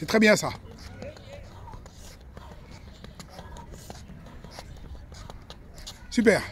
C'est très bien ça. Super.